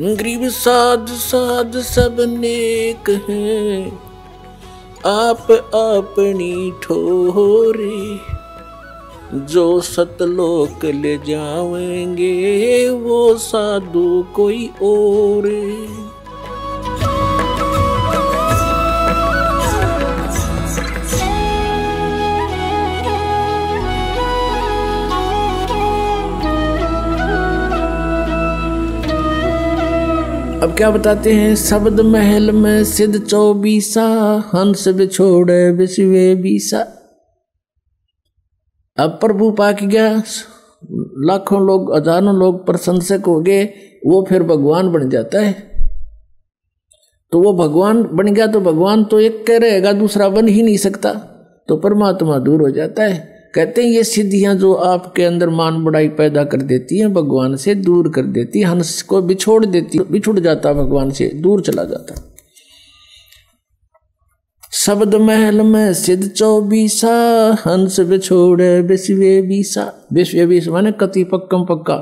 गरीब साध साध सब नेक हैं। आप अपनी ठोरी जो सतलोक ले जाएँगे, वो साधु कोई और क्या बताते हैं? शब्द महल में सिद्ध चौबीसा, हंस बिछोड़े विश्वे बीसा। अब प्रभु पाक गया, लाखों लोग, हज़ारों लोग प्रशंसक हो गए, वो फिर भगवान बन जाता है। तो वो भगवान बन गया तो भगवान तो एक कह रहेगा, दूसरा बन ही नहीं सकता। तो परमात्मा दूर हो जाता है। कहते हैं, ये सिद्धियाँ जो आपके अंदर मान बड़ाई पैदा कर देती हैं, भगवान से दूर कर देती हंस को बिछोड़ देती बिछुड़ जाता भगवान से, दूर चला जाता शब्द महल में सिद्ध चौबीसा, हंस बिछोड़ विश्वे बीसा विश्व बीस माने कति पक्कम पक्का,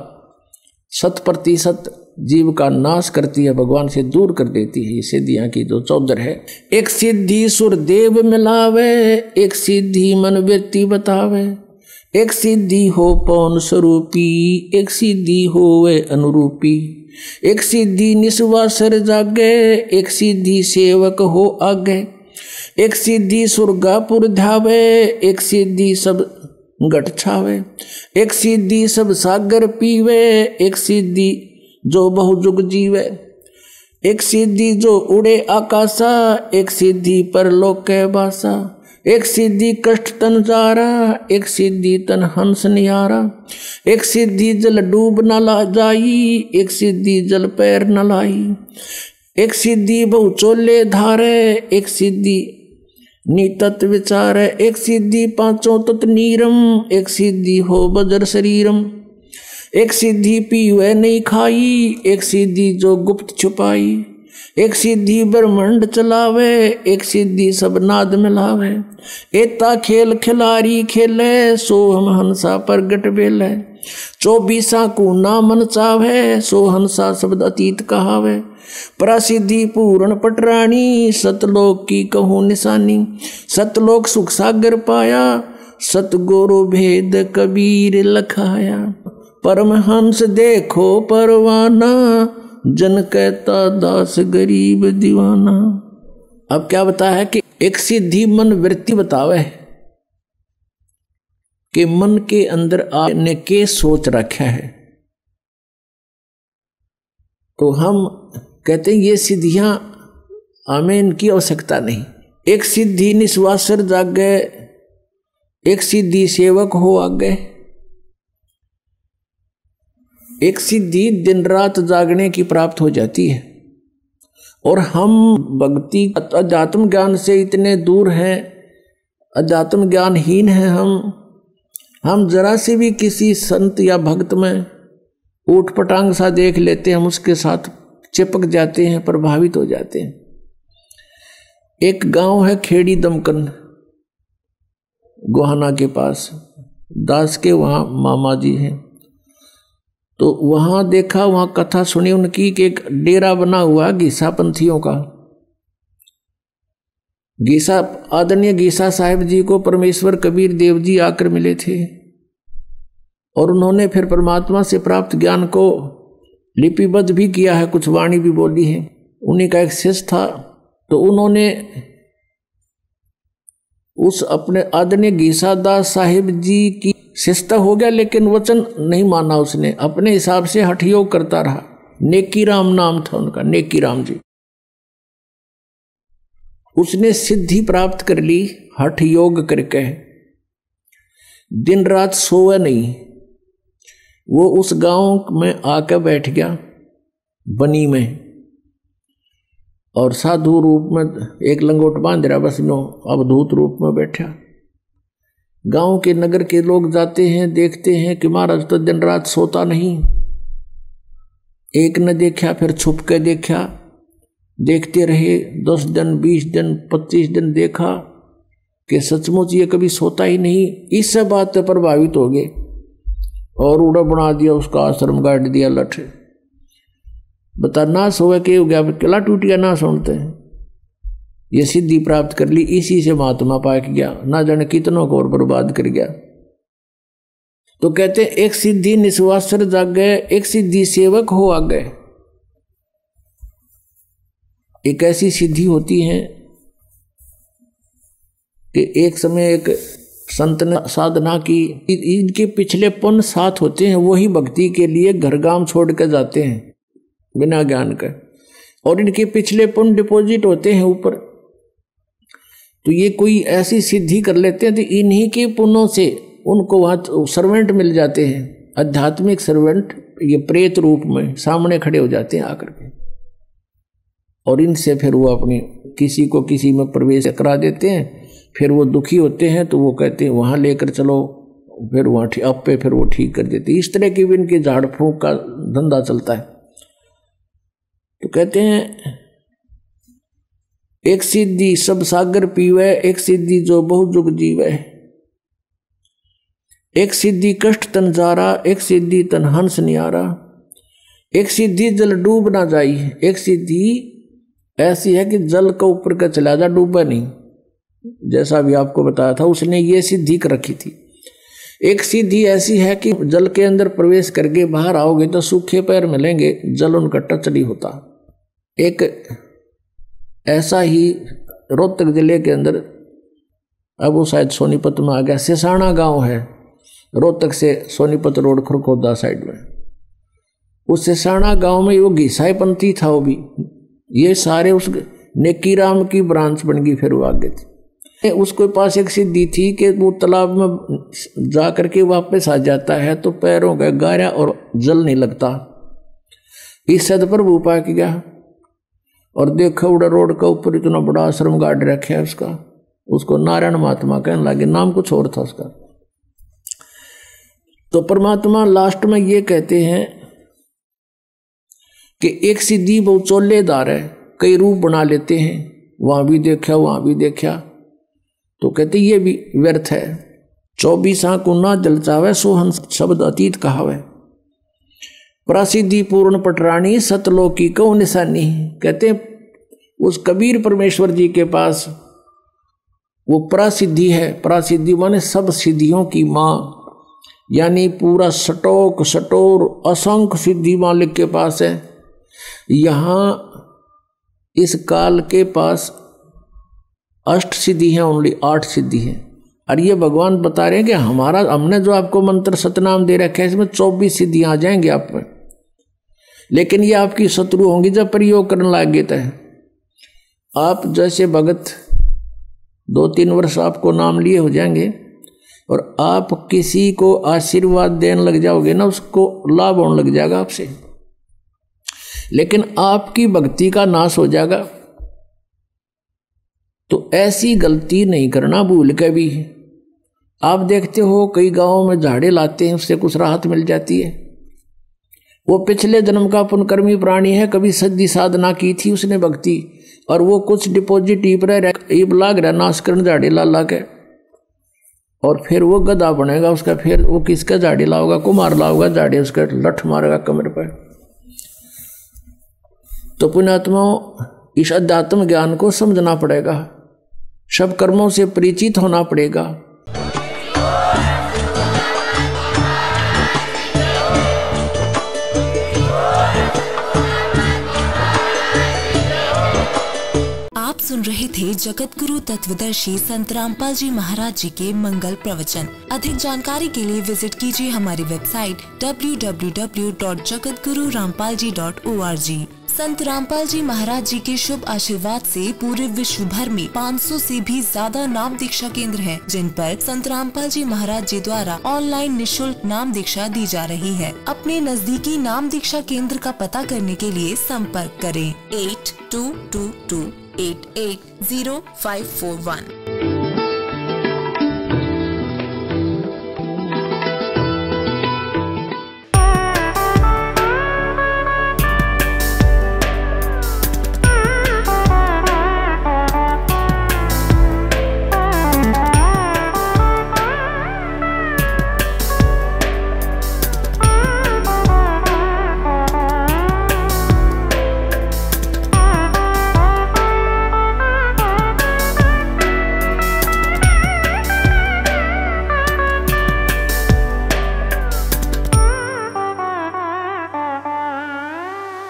शत प्रतिशत। जीव का नाश करती है भगवान से दूर कर देती है ये सिद्धियाँ की जो चौधर है एक सिद्धि सुर देव मिलावे एक सिद्धि मन व्यक्ति बतावे एक सिद्धि हो पौन स्वरूपी एक सिद्धि हो वे अनुरूपी एक सिद्धि निस्वासर जागे एक सिद्धि सेवक हो आगे एक सिद्धि सुरगापुर ध्यावे एक सिद्धि सब गट छावे एक सिद्धि सब सागर पीवे एक सिद्धि जो बहुजुग जीवे एक सिद्धि जो उड़े आकाशा एक सिद्धि पर लोक बासा एक सिद्धि कष्ट तन जारा एक सिद्धि तन हंस निहारा एक सिद्धि जल डूब न ला जाई एक सिद्धि जल पैर न लाई एक बहु चोले धारे एक सिद्धि नीतत विचार एक सिद्धि पाँचों तत् नीरम एक सिद्धि हो बजर शरीरम एक सिद्धि पी हुए नहीं खाई, एक सिद्धि जो गुप्त छुपाई। एक सिद्धि ब्रह्मंड चलावे, एक सिद्धि सब नाद मिलावे। एता खेल खिलारी खेले, सो हम हंसा प्रगट बेले चौबीसा को ना मन चावे सो हंसा शब्द अतीत कहावे। प्रसिद्धि पूर्ण पटराणी, सतलोक की कहूँ निशानी। सतलोक सुख सागर पाया, सतगुरु भेद कबीर लखाया। परमहंस देखो परवाना, जन कहता दास गरीब दीवाना। अब क्या बताया है कि एक सिद्धि मन वृत्ति बतावे कि मन के अंदर आपने के सोच रखा है। तो हम कहते हैं, ये सिद्धियाँ हमें इनकी आवश्यकता नहीं। एक सिद्धि निस्वासर जाग गए एक सिद्धि सेवक हो आगे। एक सिद्धि दिन रात जागने की प्राप्त हो जाती है। और हम भक्ति अध्यात्म ज्ञान से इतने दूर हैं, अध्यात्म ज्ञानहीन हैं हम हम जरा से भी किसी संत या भक्त में ऊट पटांग सा देख लेते हैं, हम उसके साथ चिपक जाते हैं, प्रभावित हो जाते हैं। एक गाँव है खेड़ी दमकन, गुहाना के पास, दास के वहाँ मामा जी हैं। तो वहाँ देखा, वहाँ कथा सुनी, उनकी कि एक डेरा बना हुआ गीसा पंथियों का। गीसा, आदरणीय गीसा साहेब जी को परमेश्वर कबीर देव जी आकर मिले थे और उन्होंने फिर परमात्मा से प्राप्त ज्ञान को लिपिबद्ध भी किया है, कुछ वाणी भी बोली है। उन्हीं का एक शिष्य था तो उन्होंने उस अपने आदरणीय गीसा दास साहिब जी की शिष्ट हो गया, लेकिन वचन नहीं माना उसने। अपने हिसाब से हठयोग करता रहा। नेकी राम नाम था उनका नेकी राम जी। उसने सिद्धि प्राप्त कर ली हठ योग करके। दिन रात सोए नहीं। वो उस गाँव में आकर बैठ गया, बनी में। और साधु रूप में एक लंगोट बाँध रहा बस नो अवधूत रूप में बैठा। गाँव के नगर के लोग जाते हैं, देखते हैं कि महाराज तो दिन रात सोता नहीं। एक न देखा, फिर छुप के देखा। देखते रहे, दस दिन, बीस दिन, पच्चीस दिन देखा कि सचमुच ये कभी सोता ही नहीं। इस बात प्रभावित हो गए और उड़ा बना दिया, उसका आश्रम गाड़ दिया, लठ। बता नाश हो के हो गया, किला टूट गया नाश होते हैं ये सिद्धि प्राप्त कर ली, इसी से महात्मा पाक गया, ना जाने कितनों को और बर्बाद कर गया। तो कहते, एक सिद्धि निस्वासर जाग गए एक सिद्धि सेवक हो आ गए एक ऐसी सिद्धि होती है कि एक समय एक संत ने साधना की इनके पिछले पुण्य साथ होते हैं, वही भक्ति के लिए घर गाँव छोड़ कर जाते हैं। बिना ज्ञान के। और इनके पिछले पुण्य डिपॉजिट होते हैं ऊपर। तो ये कोई ऐसी सिद्धि कर लेते हैं तो इन्हीं के पुण्यों से उनको वहाँ सर्वेंट मिल जाते हैं। आध्यात्मिक सर्वेंट ये प्रेत रूप में सामने खड़े हो जाते हैं आकर के। और इनसे फिर वो अपनी किसी को किसी में प्रवेश करा देते हैं। फिर वो दुखी होते हैं तो वो कहते हैं, वहाँ लेकर चलो। फिर वहाँ अब पे फिर वो ठीक कर देते इस तरह की भी इनके झाड़ फूक का धंधा चलता है। तो कहते हैं, एक सिद्धि सब सागर पीवे, एक सिद्धि जो बहु जुग जीवे। एक सिद्धि कष्ट तन जारा, एक सिद्धि तन हंस नियारा। एक सिद्धि जल डूब ना जाई, एक सिद्धि ऐसी है कि जल का ऊपर का चला जा, डूबा नहीं। जैसा भी आपको बताया था, उसने ये सिद्धि कर रखी थी। एक सीधी ऐसी है कि जल के अंदर प्रवेश करके बाहर आओगे तो सूखे पैर मिलेंगे, जल उनका टच नहीं होता। एक ऐसा ही रोहतक ज़िले के अंदर, अब वो शायद सोनीपत में आ गया सिसाना गाँव है, रोहतक से सोनीपत रोड खुरखोदा साइड में। उस सिसाना गाँव में वो घिसाई पंथी था वो भी। ये सारे उस नेकी राम की ब्रांच बन गई, फिर वो आगे थी। उसके पास एक सिद्धि थी कि वो तालाब में जा करके वापस आ जाता है तो पैरों का गारा और जल नहीं लगता। इस सद पर वो पा गया और देखा उड़ा रोड का ऊपर इतना बड़ा आश्रम गार्ड रखे है उसका। उसको नारायण महात्मा कहने लगे, नाम कुछ और था उसका। तो परमात्मा लास्ट में ये कहते हैं कि एक सिद्धि बहुत चोलेदार है, कई रूप बना लेते हैं, वहाँ भी देखा, वहाँ भी देखा। तो कहते, ये भी व्यर्थ है। चौबीस को ना जल चावे सोहन शब्द अतीत कहावे। प्रसिद्धि पूर्ण पटरानी सतलोकी को निशानी। कहते, उस कबीर परमेश्वर जी के पास वो प्रसिद्धि है। प्रसिद्धि माने सब सिद्धियों की माँ। यानी पूरा सटोक, सटोर असंख्य सिद्धि मालिक के पास है। यहाँ इस काल के पास अष्ट सिद्धि है ओनली आठ सिद्धि है। और ये भगवान बता रहे हैं कि हमारा, हमने जो आपको मंत्र सतनाम दे रखे है, इसमें चौबीस सिद्धियाँ आ जाएँगी आप में। लेकिन ये आपकी शत्रु होंगी जब प्रयोग करने लागे तो आप जैसे भगत दो तीन वर्ष आपको नाम लिए हो जाएँगे, और आप किसी को आशीर्वाद देने लग जाओगे ना, उसको लाभ होने लग जाएगा आपसे। लेकिन आपकी भक्ति का नाश हो जाएगा। तो ऐसी गलती नहीं करना भूल के भी। आप देखते हो, कई गाँवों में झाड़े लाते हैं, उससे कुछ राहत मिल जाती है। वो पिछले जन्म का पुनकर्मी प्राणी है, कभी सद्दी साधना की थी उसने भक्ति, और वो कुछ डिपॉजिट ईप रहे ईप लाग रहा, नाश कर झाड़े ला ला के और फिर वो गदा बनेगा, उसका फिर वो किसका झाड़ी लाओगा, कुमार लाओगा झाड़ी, उसका लठ मारेगा कमर पर। तो पुण्यात्माओं, इस अध्यात्म ज्ञान को समझना पड़ेगा। सब कर्मों से परिचित होना पड़ेगा। आप सुन रहे थे जगत गुरु तत्वदर्शी संत रामपाल जी महाराज जी के मंगल प्रवचन। अधिक जानकारी के लिए विज़िट कीजिए हमारी वेबसाइट www.jagatgururampalji.org संत रामपाल जी महाराज जी के शुभ आशीर्वाद से पूरे विश्व भर में 500 से भी ज़्यादा नाम दीक्षा केंद्र हैं, जिन पर संत रामपाल जी महाराज जी द्वारा ऑनलाइन निशुल्क नाम दीक्षा दी जा रही है। अपने नजदीकी नाम दीक्षा केंद्र का पता करने के लिए संपर्क करें। Eight two two two eight eight zero five four one.